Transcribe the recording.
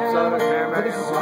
What's up, America?